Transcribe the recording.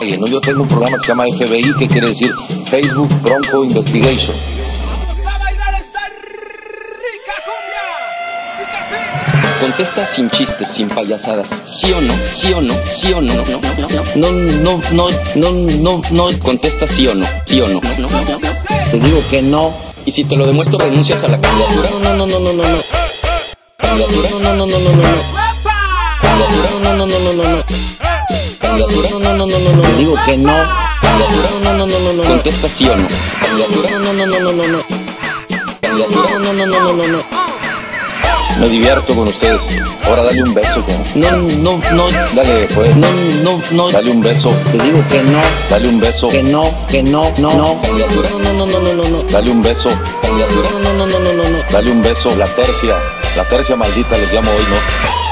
¿no? Yo tengo un programa que se llama FBI, que quiere decir Facebook Bronco Investigation. Vamos a bailar esta rica cumbia. Contesta sin chistes, sin payasadas. ¿Sí o no? ¿Sí o no? ¿Sí o no? No, no, no, no. No, no, no, no, no. Contesta sí o no. ¿Sí o no? No, no, no, no. Te digo que no. Y si te lo demuestro, renuncias a la candidatura. No, no, no, no, no, no. Candidatura. No, no, no, no, no, no. Candidatura. No, no, no, no, no, no. Candidatura. No, no, no, no, no, no. Digo que no. Candidatura. No, no, no, no, no. Contesta sí o no. Candidatura. No, no, no, no, no, no. Candidatura. No, no, no, no, no, no. Me divierto con ustedes. Ahora dale un beso, ¿no? No, no, no. Dale, pues. No, no, no. Dale un beso. Te digo que no. Dale un beso. Que no, que no, no, no. Candidatura. No, no, no, no, no, no. Dale un beso. Candidatura. No, no, no, no, no, no. Dale un beso. La tercia. La tercia maldita les llamo hoy, ¿no?